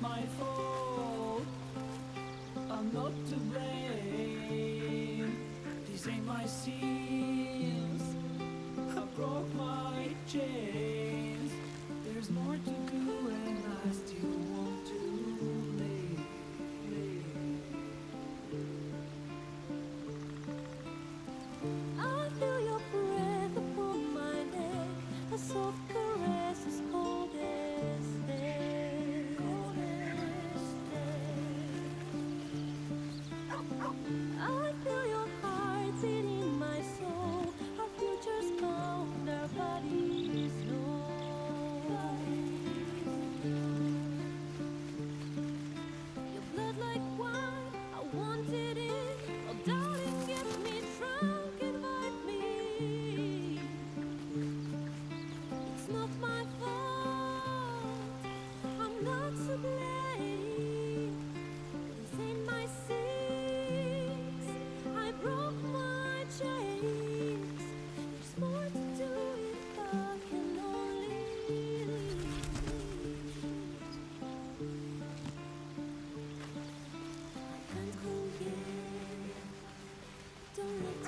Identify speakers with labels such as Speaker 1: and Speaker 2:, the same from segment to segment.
Speaker 1: not my
Speaker 2: fault. I'm not to blame. These ain't my sins. I broke my chain.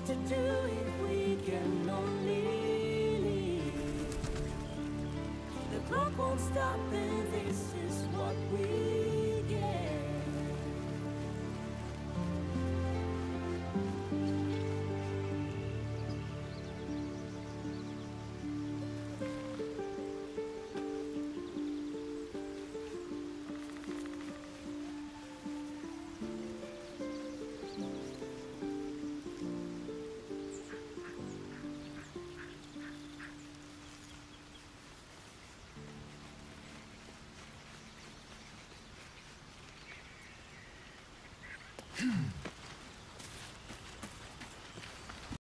Speaker 2: hard to do if
Speaker 1: we can only leave. The clock won't stop and
Speaker 3: Hmm.